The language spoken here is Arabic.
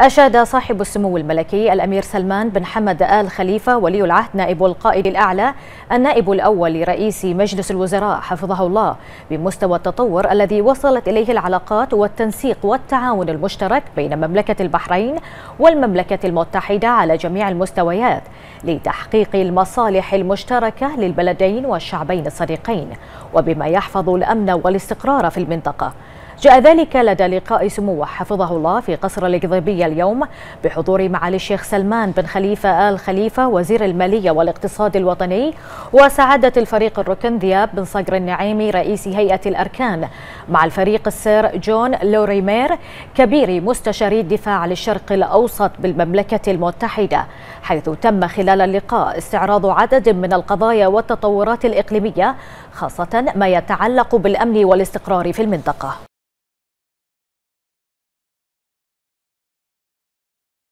أشاد صاحب السمو الملكي الأمير سلمان بن حمد آل خليفة ولي العهد نائب القائد الأعلى النائب الأول لرئيس مجلس الوزراء حفظه الله بمستوى التطور الذي وصلت إليه العلاقات والتنسيق والتعاون المشترك بين مملكة البحرين والمملكة المتحدة على جميع المستويات لتحقيق المصالح المشتركة للبلدين والشعبين الصديقين وبما يحفظ الأمن والاستقرار في المنطقة. جاء ذلك لدى لقاء سموه حفظه الله في قصر القضيبية اليوم بحضور معالي الشيخ سلمان بن خليفة آل خليفة وزير المالية والاقتصاد الوطني وسعادة الفريق الركن ذياب بن صقر النعيمي رئيس هيئة الأركان مع الفريق السير جون لوريمير كبير مستشاري الدفاع للشرق الأوسط بالمملكة المتحدة حيث تم خلال اللقاء استعراض عدد من القضايا والتطورات الإقليمية خاصة ما يتعلق بالأمن والاستقرار في المنطقة.